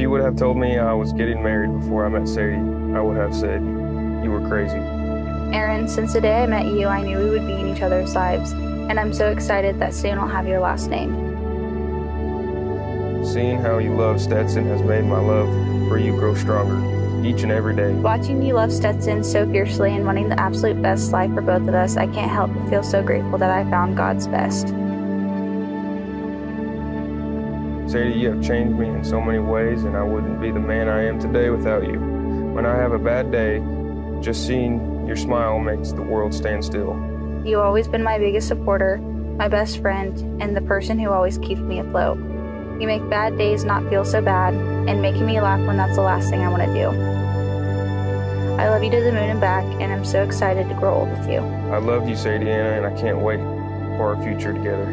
would have told me I was getting married before I met Sadie, I would have said, You were crazy. Aaron, since the day I met you, I knew we would be in each other's lives, and I'm so excited that soon I'll have your last name. Seeing how you love Stetson has made my love for you grow stronger each and every day. Watching you love Stetson so fiercely and wanting the absolute best life for both of us, I can't help but feel so grateful that I found God's best. Sadie, you have changed me in so many ways, and I wouldn't be the man I am today without you. When I have a bad day, just seeing your smile makes the world stand still. You've always been my biggest supporter, my best friend, and the person who always keeps me afloat. You make bad days not feel so bad, and making me laugh when that's the last thing I want to do. I love you to the moon and back, and I'm so excited to grow old with you. I love you, Sadie Anna, and I can't wait for our future together.